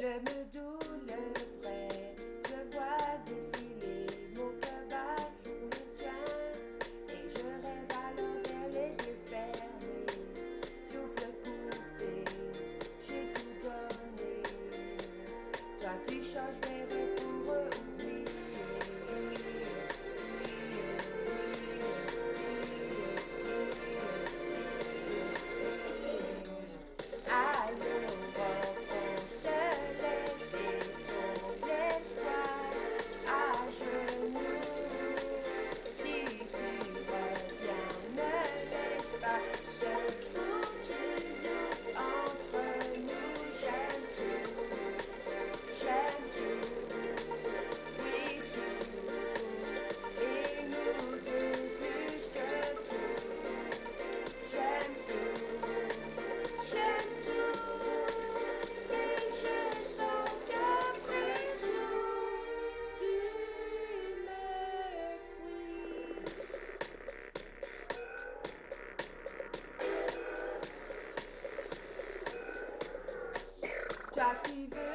Le doux, le Tu veux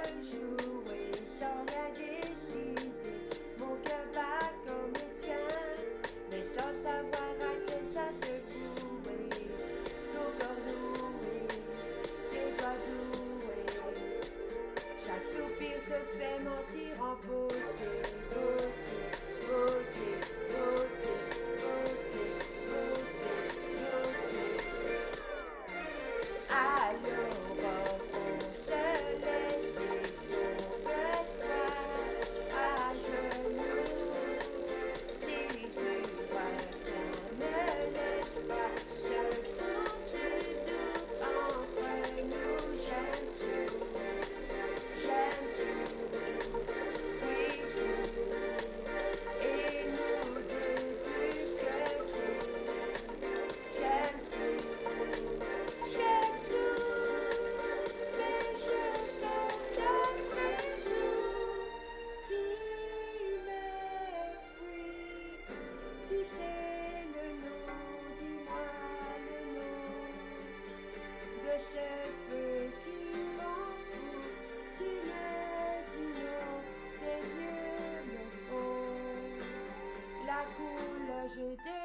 Today.